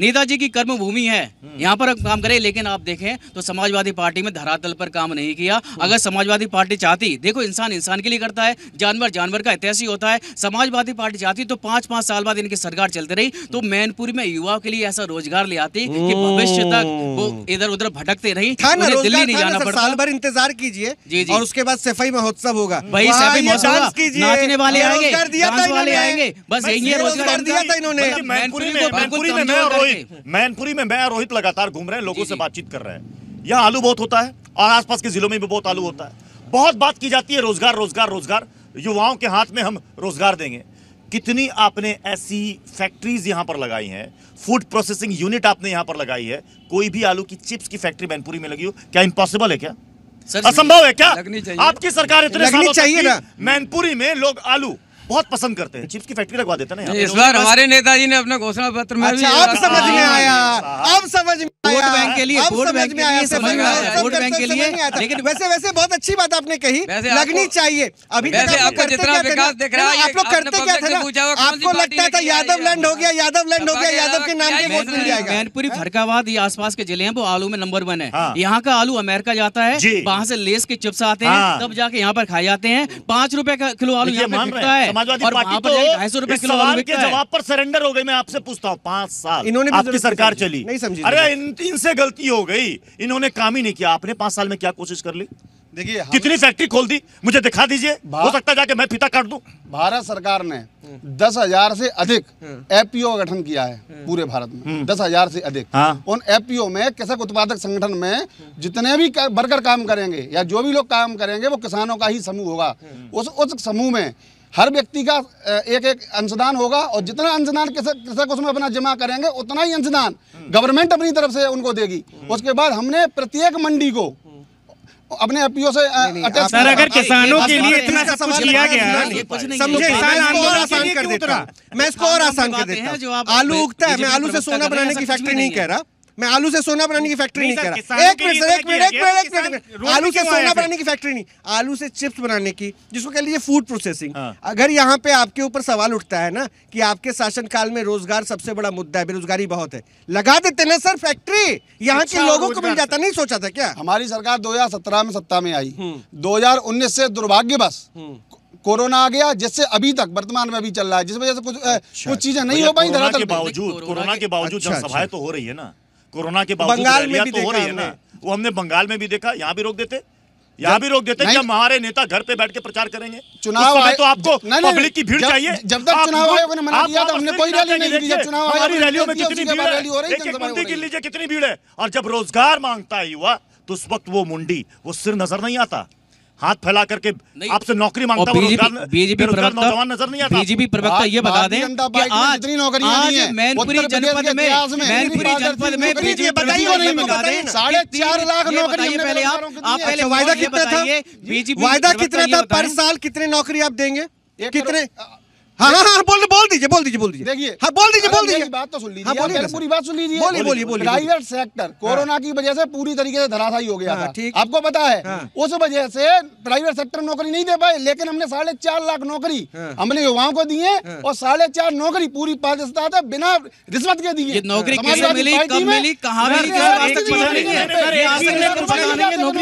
नेताजी की कर्म भूमि है यहाँ पर हम काम करें लेकिन आप देखें तो समाजवादी पार्टी में धरातल पर काम नहीं किया। अगर समाजवादी पार्टी चाहती देखो इंसान इंसान के लिए करता है जानवर जानवर का हितैषी होता है। समाजवादी पार्टी चाहती तो पाँच पाँच साल बाद इनकी सरकार चलती रही। तो मैनपुरी में युवाओं के लिए ऐसा रोज़गार ले आती कि भविष्य तक वो इधर उधर भटकते रही दिल्ली नहीं जाना पड़ता। साल भर इंतज़ार कीजिए जी, जी। और उसके बाद सफ़ाई महोत्सव होगा। डांस होगा, कीजिए। नाचने वाले आएँगे वाले बस यही है रोज़गार। रोज़गार दिया था इन्होंने। मैनपुरी में को मैनपुरी में मैं रोहित मैनपुरी में मैं रोहित लगातार घूम रहे हैं लोगों से बातचीत कर रहे हैं। यहाँ आलू बहुत होता है और आसपास के जिलों में भी बहुत आलू होता है। बहुत बात की जाती है रोज़गार रोज़गार रोज़गार। युवाओं के हाथ में हम रोज़गार देंगे। कितनी आपने ऐसी फैक्ट्रीज यहाँ पर लगाई हैं? फ़ूड प्रोसेसिंग यूनिट आपने यहाँ पर लगाई है। कोई भी आलू की चिप्स की फैक्ट्री मैनपुरी में लगी हो क्या इम्पॉसिबल है क्या? असंभव है क्या? आपकी सरकार इतने चाहिए मैनपुरी में लोग आलू बहुत पसंद करते हैं। चिप्स की फैक्ट्री लगवा देते हैं ना यहाँ इस बार हमारे नेताजी ने अपना घोषणा पत्र में भी अच्छा अब समझ में आया अब समझ में वोट बैंक के लिए वोट बैंक में के आया लिए समझ में आया वोट बैंक के लिए। लेकिन वैसे वैसे बहुत अच्छी बात आपने कही लगनी चाहिए। अभी आपको जितना? विकास दिख रहा है, आप लोग करते क्या थे आपको लगता था यादव लैंड हो गया यादव लैंड हो गया यादव के नाम पे वोट मिल जाएगा। मैनपुरी फरकाबाद ये आसपास के ज़िले हैं वो आलू में नंबर वन है। हाँ। यहाँ का आलू अमेरिका जाता है। वहाँ से लेस के चिप्स आते हाँ। हैं। तब जाके यहाँ पर खाए जाते हैं। पाँच रुपए का किलो आलू यहाँ पे बिकता है समाजवादी पार्टी वहाँ ढाई सौ तो रुपए इस सवाल के जवाब पर सरेंडर हो गई मैं आपसे पूछता हूँ पाँच साल। इन्होंने आपकी सरकार चली। नहीं समझी अरे इनसे गलती हो गई। इन्होंने काम ही नहीं किया। आपने पाँच साल में क्या कोशिश कर ली? देखिए कितनी फैक्ट्री खोल दी? मुझे दिखा दीजिए। हो सकता है जाके मैं फीता काट दूँ। भारत सरकार ने दस हज़ार से अधिक एपीओ का गठन किया है पूरे भारत में। दस हज़ार से अधिक। हाँ। उन एफपीओ में कृषक उत्पादक संगठन में जितने भी वर्कर काम करेंगे या जो भी लोग काम करेंगे वो किसानों का ही समूह होगा। उस उस समूह में हर व्यक्ति का एक एक अंशदान होगा और जितना अंशदान कृषक उसमें अपना जमा करेंगे उतना ही अंशदान गवर्नमेंट अपनी तरफ़ से उनको देगी उसके बाद हमने प्रत्येक मंडी को अपने एफपीओ से सर, अगर किसानों के लिए इतना सब कुछ सवाल किया गया सुना है। नहीं। ये कुछ नहीं समझे। आंदोलन आसान कर देता हूँ मैं इसको और आसान कर देता हूँ आलू उगता है मैं आलू से सोना बनाने की फैक्ट्री नहीं कह रहा मैं आलू से सोना बनाने की फैक्ट्री नहीं नहीं सर, कह रहा एक मिनट सर एक मिनट एक मिनट एक मिनट। आलू से सोना बनाने की फैक्ट्री नहीं। आलू से चिप्स बनाने की जिसको कह लीजिए फ़ूड प्रोसेसिंग हाँ। अगर यहाँ पे आपके ऊपर सवाल उठता है ना कि आपके शासनकाल में रोज़गार सबसे बड़ा मुद्दा है बेरोजगारी बहुत है लगा देते ना सर फैक्ट्री यहाँ के अच्छा लोगों को मिल जाता नहीं सोचा था क्या? हमारी सरकार 2017 में सत्ता में आई। 2019 से दुर्भाग्यवश कोरोना आ गया जिससे अभी तक वर्तमान में अभी चल रहा है जिस वजह से कुछ कुछ चीज़ें नहीं हो पाई धरातल के बावजूद कोरोना कोरोना के- बावजूद अच्छा, जनसभाएँ अच्छा। तो हो रही है ना। कोरोना के बावजूद बंगाल में भी तो हो देखा रही है ना। वो हमने बंगाल में भी देखा यहाँ भी रोक देते। यहाँ भी रोक देते क्या जब हमारे नेता घर पे बैठ के प्रचार करेंगे। चुनाव आए तो आपको पब्लिक की भीड़ चाहिए। जब तक चुनाव खुद- आयोग ने मना किया था, हमने कोई रैली नहीं की। जब चुनाव हमारी रैलियों में कितनी भीड़ रैली रही एक एक मुंडी गिन है। लीजिए कितनी भीड़ है? और जब रोज़गार माँगता है युवा तो उस वक्त वो मुंडी वो सिर नज़र नहीं आता। हाथ फैला करके आपसे नौकरी माँगता बीजेपी बीजेपी प्रवक्ता नौजवान नज़र नहीं आता। बीजेपी प्रवक्ता ये बता दें कि आज आज मैनपुरी जनपद में मैनपुरी जनपद में बीजेपी। साढ़े चार लाख नौकरी पहले आप पहले वायदा कितना था? बीजेपी वायदा कितना था? पर साल कितने नौकरी आप देंगे? कितने हाँ हाँ हाँ बोल बोल दीजिए बोल दीजिए बोल दीजिए। देखिए हाँ बोल दीजिए बोल दीजिए। बात तो सुन लीजिए हाँ, पूरी बात सुन लीजिए। बोलिए, बोलिए, बोलिए, प्राइवेट सेक्टर कोरोना की वजह से पूरी तरीके से धराशायी हो गया हाँ, था। ठीक। आपको पता है हाँ। उस वजह से प्राइवेट सेक्टर नौकरी नहीं दे पाए लेकिन हमने साढ़े चार लाख नौकरी हाँ। हमने युवाओं को दी है। और साढ़े चार नौकरी पूरी पाकिस्तान से बिना रिश्वत के दिए। नौकरी किसे मिली? कब मिली? कहाँ मिली? नौकरी है। है है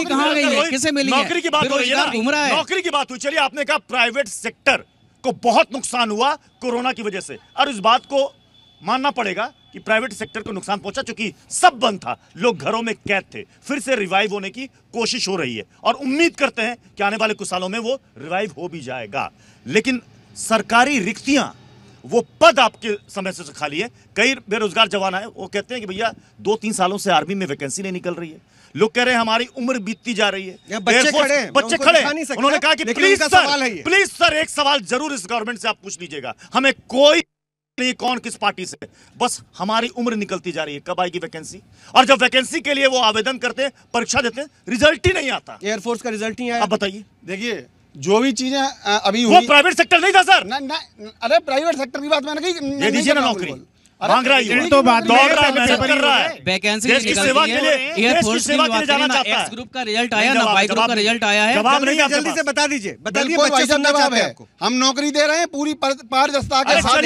कहाँ गई है? किसे मिली नौकरी की बात हो रही है घूम रहा है। नौकरी की बात हुई। चलिए आपने कहा प्राइवेट सेक्टर को बहुत नुकसान हुआ कोरोना की वजह से। और इस बात को मानना पड़ेगा कि प्राइवेट सेक्टर को नुकसान पहुँचा चूँकि सब बंद था। लोग घरों में कैद थे। फिर से रिवाइव होने की कोशिश हो रही है। और उम्मीद करते हैं कि आने वाले कुछ सालों में वो रिवाइव हो भी जाएगा। लेकिन सरकारी रिक्तियाँ, वो पद आपके समय से खाली है। कई बेरोजगार जवान है वो कहते हैं कि भैया दो तीन सालों से आर्मी में वैकेंसी नहीं निकल रही है। लोग कह रहे हैं हमारी उम्र बीतती जा रही है। बच्चे खड़े बच्चे खड़े उन्होंने कहा कि प्लीज़ सर प्लीज़ सर एक सवाल ज़रूर इस गवर्नमेंट से आप पूछ लीजिएगा। हमें कोई नहीं कौन किस पार्टी से? बस हमारी उम्र निकलती जा रही है। कब आएगी वैकेंसी और जब वैकेंसी के लिए वो आवेदन करते हैं परीक्षा देते हैं रिज़ल्ट ही नहीं आता। एयरफोर्स का रिज़ल्ट ही आया। बताइए। देखिए जो भी चीज़ें अभी वो प्राइवेट सेक्टर नहीं था सर। ना, ना, अरे प्राइवेट सेक्टर की बात मैंने कही दीजिए ना नौकरी। एयरफोर्स ग्रुप का रिज़ल्ट आया है। हम नौकरी दे रहे हैं पूरी पारदर्शिता के साथ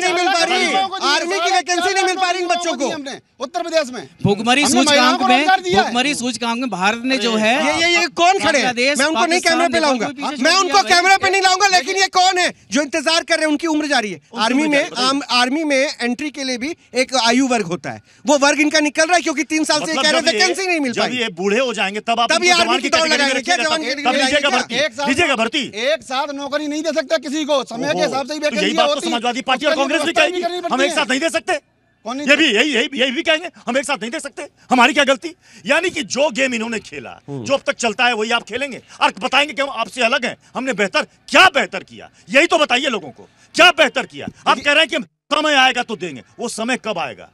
नहीं मिल पा रही आर्मी की वैकेंसी नहीं मिल पा रही बच्चों को उत्तर प्रदेश में भुखमरी सूचकांक में भुखमरी सूचकांक में भारत ने जो है ये ये कौन खड़े हैं। मैं उनको नहीं कैमरा पे लाऊँगा हाँ, मैं उनको कैमरा पे नहीं लाऊँगा लेकिन ये कौन है जो इंतज़ार कर रहे हैं? उनकी उम्र जा रही है। आर्मी में आर्मी में एंट्री के लिए भी एक आयु वर्ग होता है। वो वर्ग इनका निकल रहा है क्योंकि तीन साल से मतलब कह रहे वैकेंसी नहीं मिल पाई। बूढ़े हो जाएँगे तब तब ये आर्मी की भर्ती। एक साथ नौकरी नहीं दे सकता किसी को। समय के हिसाब से ही तो तो समाजवादी पार्टी और कांग्रेस तो भी कहेगी हम एक साथ नहीं दे सकते। ये भी यही यही यही भी कहेंगे हम एक साथ नहीं देख सकते। हमारी क्या गलती? यानी कि जो गेम इन्होंने खेला हम्म। जो अब तक चलता है वही आप खेलेंगे। और बताएँगे कि हम आपसे अलग हैं हमने बेहतर क्या बेहतर किया? यही तो बताइए लोगों को क्या बेहतर किया? आप कह रहे हैं कि समय आएगा तो देंगे। वो समय कब आएगा?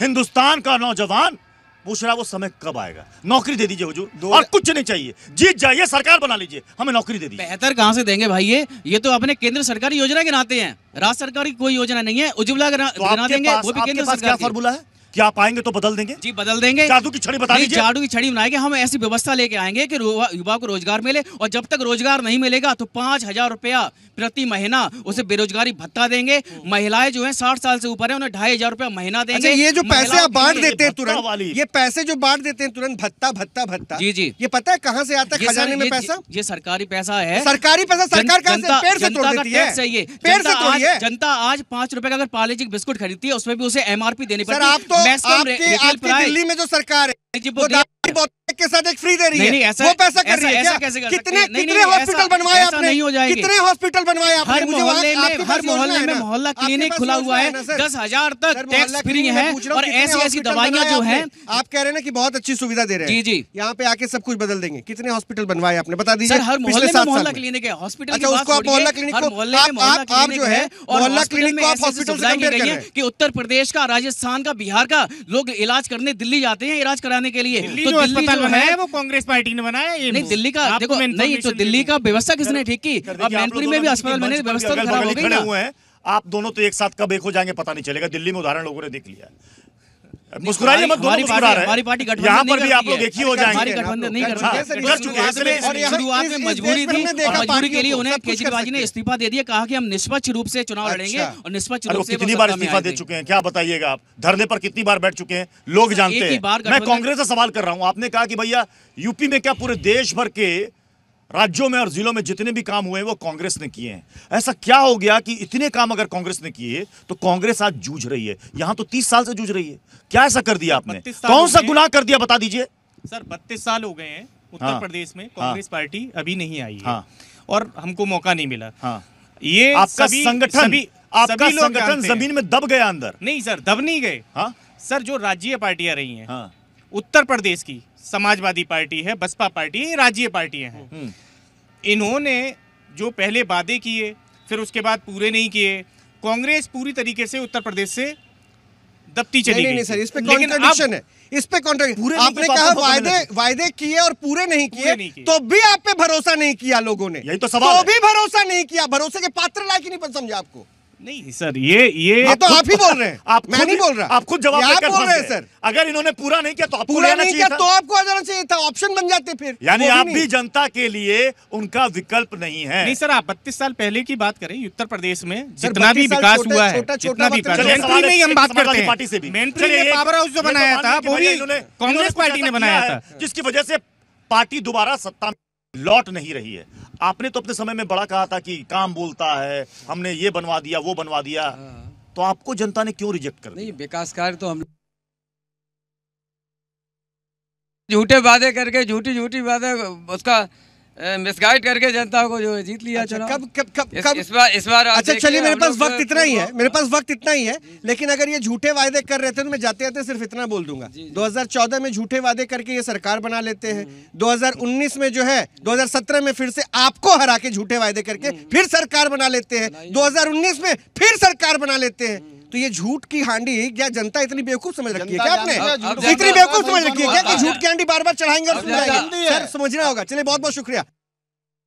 हिंदुस्तान का नौजवान पूछ रहा वो समय कब आएगा? नौकरी दे दीजिए हुजूर। और कुछ नहीं चाहिए। जीत जाइए सरकार बना लीजिए। हमें नौकरी दे दीजिए। बेहतर कहाँ से देंगे भाई ये? ये तो अपने केंद्र सरकारी योजना गिनाते हैं। राज्य सरकार की कोई योजना नहीं है। उज्ज्वला तो फॉर्मूला है? कि आप आएँगे तो बदल देंगे? जी बदल देंगे। जादू की छड़ी बता दीजिए। जादू की छड़ी बनाएँगे हम ऐसी व्यवस्था लेके आएँगे कि युवा को रोज़गार मिले और जब तक रोज़गार नहीं मिलेगा तो पाँच हज़ार रुपया प्रति महीना उसे बेरोजगारी भत्ता देंगे। महिलाएँ जो है साठ साल से ऊपर है उन्हें ढाई हज़ार रुपया महीना अच्छा, देंगे। ये जो पैसे आप बांट देते हैं तुरंत ये पैसे जो बांट देते हैं तुरंत भत्ता भत्ता भत्ता। जी जी। ये पता है कहाँ से आता है? खजाने में पैसा? ये सरकारी पैसा है। सरकारी पैसा? सरकार जनता आज पाँच रुपए का अगर पाले जी बिस्कुट खरीदती है उसमें भी उसे एमआरपी देने आप तो तो आपके, आपकी दिल्ली में जो सरकार है के साथ एक फ्री दे रही है। ऐसा, वो पैसा कर रही है क्या? कितने कितने हॉस्पिटल बनवाए आपने? नहीं हो जाएँगे। कितने हॉस्पिटल बनवाए आपने? हर मोहल्ले में हर मोहल्ले में मोहल्ला क्लिनिक खुला हुआ है। दस हज़ार तक टैक्स फ्री है और ऐसी ऐसी दवाइयाँ जो है आप कह रहे हैं की बहुत अच्छी सुविधा दे रहे हैं। जी जी। यहाँ पे आके सब कुछ बदल देंगे। कितने हॉस्पिटल बनवाए आपने? बता दीजिए हर मोहल्ले में मोहल्ला क्लिनिक है। हॉस्पिटल अच्छा, उसको आप मोहल्ला क्लिनिक को आप जो है मोहल्ला क्लिनिक को आप हॉस्पिटल की उत्तर प्रदेश का राजस्थान का बिहार का लोग इलाज करने दिल्ली जाते हैं इलाज कराने के लिए तो दिल्ली जो वो कांग्रेस पार्टी ने बनाया ये नहीं दिल्ली का देखो नहीं तो दिल्ली का व्यवस्था किसने ठीक की? अब मैनपुरी में भी अस्पताल बने व्यवस्था खराब हो गई ना। आप दोनों तो एक साथ कब एक हो जाएँगे पता नहीं चलेगा। दिल्ली में उदाहरण लोगों ने देख लिया है। मुस्कुराइए मत दोनों मुस्कुरा रहे हमारी पार्टी गठबंधन यहाँ पर भी आप लोग एक ही हो जाएँगे। गठबंधन नहीं अच्छा, कर चुके इसलिए शुरुआत में मजबूरी थी मजबूरी के लिए उन्हें केजरीवाल जी ने इस्तीफा दे दिया कहा कि हम निष्पक्ष रूप से चुनाव अच्छा। लड़ेंगे और निष्पक्ष रूप से कितनी बार इस्तीफा दे चुके हैं क्या बताइएगा आप? धरने पर कितनी बार बैठ चुके हैं? लोग जानते हैं मैं कांग्रेस से सवाल कर रहा हूँ। आपने कहा कि भैया यूपी में क्या पूरे देश भर के राज्यों में और जिलों में जितने भी काम हुए हैं वो कांग्रेस ने किए हैं। ऐसा क्या हो गया कि इतने काम अगर कांग्रेस ने किए तो कांग्रेस आज जूझ रही है। यहाँ तो तीस साल से जूझ रही है। क्या ऐसा कर दिया आपने? कौन सा गुनाह कर दिया बता दीजिए। सर बत्तीस साल हो गए हैं। उत्तर हाँ, प्रदेश में हाँ। कांग्रेस हाँ, पार्टी अभी नहीं आई है। हाँ, और हमको मौका नहीं मिला। हाँ, ये आपका संगठन आपका संगठन ज़मीन में दब गया अंदर। नहीं सर दब नहीं गए। हाँ। सर जो राज्य पार्टियाँ रही हैं। हाँ। उत्तर प्रदेश की समाजवादी पार्टी है बसपा पार्टी है राज्य पार्टियाँ हैं। हम्म। इन्होंने जो पहले वादे किए फिर उसके बाद पूरे नहीं किए कांग्रेस पूरी तरीके से उत्तर प्रदेश से दबती चली नहीं, नहीं सर इस पे कॉन्ट्रडिक्शन है। इस पे पूरे आपने कहा वायदे वायदे किए और पूरे नहीं किए तो भी आप पे भरोसा नहीं किया लोगों ने। यही तो सवाल तो भी भरोसा नहीं किया। भरोसे के पात्र लायक ही नहीं समझा आपको। नहीं सर ये ये आप तो आप ही बोल रहे हैं। [laughs] आप मैं नहीं बोल रहा। आप खुद जवाब आप बोल रहे हैं सर? अगर इन्होंने पूरा नहीं किया तो आप पूरा नहीं किया तो आपको आ जाना चाहिए था। ऑप्शन बन जाते फिर। यानी आप भी जनता के लिए उनका विकल्प नहीं है। नहीं सर आप बत्तीस साल पहले की बात करें उत्तर प्रदेश में जितना भी विकास हुआ है छोटा भी हम बात करते हैं। पार्टी से भी। पावर हाउस जो तो बनाया था वो भी कांग्रेस पार्टी ने बनाया था। जिसकी वजह से पार्टी दोबारा सत्ता लौट नहीं रही है। आपने तो अपने समय में बड़ा कहा था कि काम बोलता है हमने ये बनवा दिया वो बनवा दिया। हाँ। तो आपको जनता ने क्यों रिजेक्ट कर नहीं विकास कार्य तो हम झूठे वादे करके झूठी झूठी वादे उसका मिसगाइड करके जनता को जो है जीत लिया अच्छा, कब कब कब इस, कब? इस बार इस बार अच्छा चलिए मेरे पास वक्त इतना ही है मेरे पास वक्त इतना ही है लेकिन अगर ये झूठे वादे कर रहे थे तो मैं जाते जाते सिर्फ़ इतना बोल दूँगा। 2014 में झूठे वादे करके ये सरकार बना लेते हैं 2019 में जो है 2017 में फिर से आपको हरा के झूठे वायदे करके फिर सरकार बना लेते हैं 2019 में फिर सरकार बना लेते हैं। तो ये झूठ की हांडी क्या जनता इतनी बेवकूफ़ समझ रखी है क्या आपने? इतनी बेवकूफ़ समझ रखी है क्या कि झूठ की हांडी बार बार चढ़ाएँगे और। सर समझना होगा। चलिए बहुत बहुत शुक्रिया।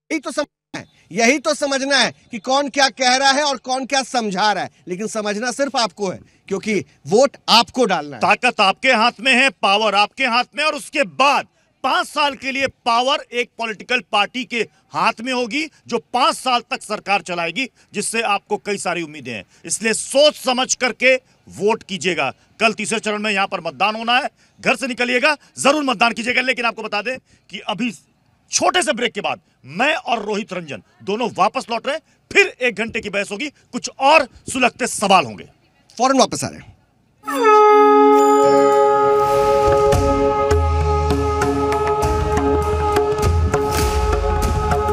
यही तो समझना है। यही तो समझना है कि कौन क्या कह रहा है और कौन क्या समझा रहा है। लेकिन समझना सिर्फ़ आपको है क्योंकि वोट आपको डालना है। ताकत आपके हाथ में है पावर आपके हाथ में और उसके बाद पाँच साल के लिए पावर एक पॉलिटिकल पार्टी के हाथ में होगी, जो पाँच साल तक सरकार चलाएगी, जिससे आपको कई सारी उम्मीदें हैं। इसलिए सोच समझ करके वोट कीजिएगा। कल तीसरे चरण में यहाँ पर मतदान होना है। घर से निकलिएगा, ज़रूर मतदान कीजिएगा, लेकिन आपको बता दें कि अभी छोटे से ब्रेक के बाद मैं और रोहित रंजन दोनों वापस लौट रहे फिर एक घंटे की बहस होगी, कुछ और सुलगते सवाल होंगे। फ़ौरन वापस आ रहे हैं।